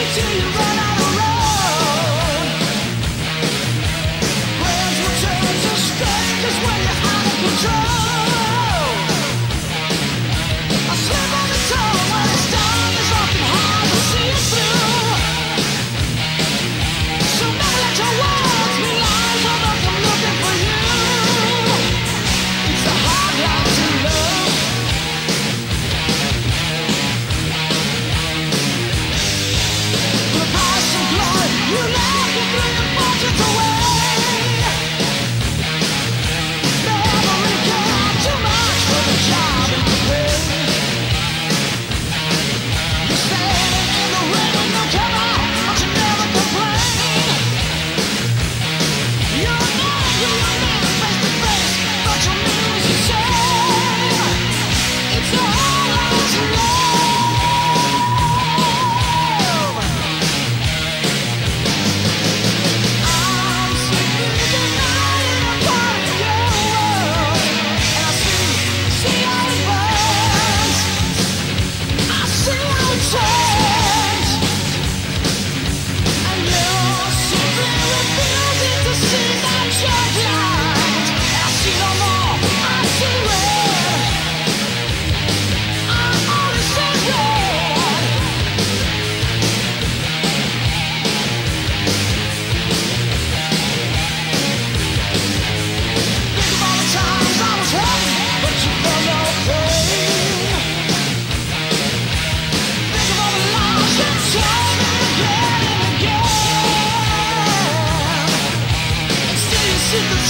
to you, your own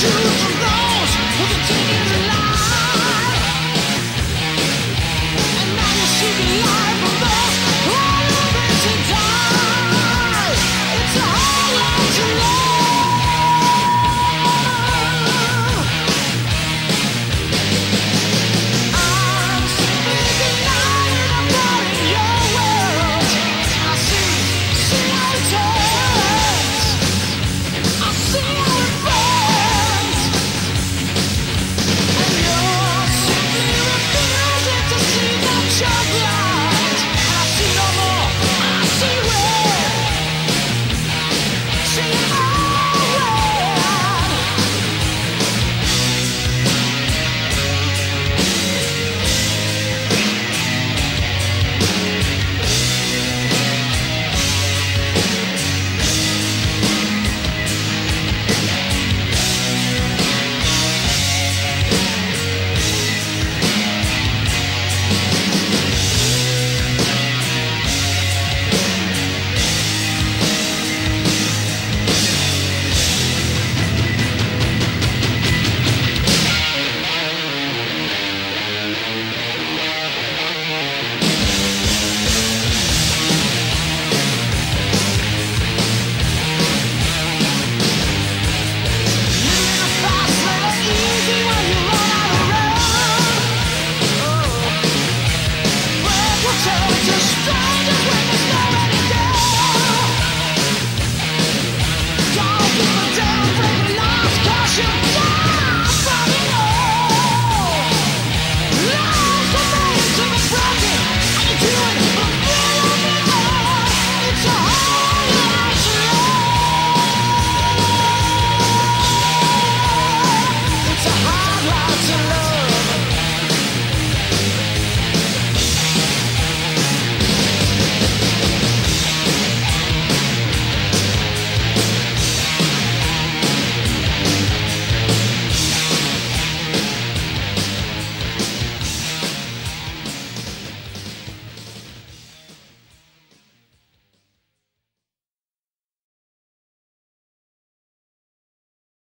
Don't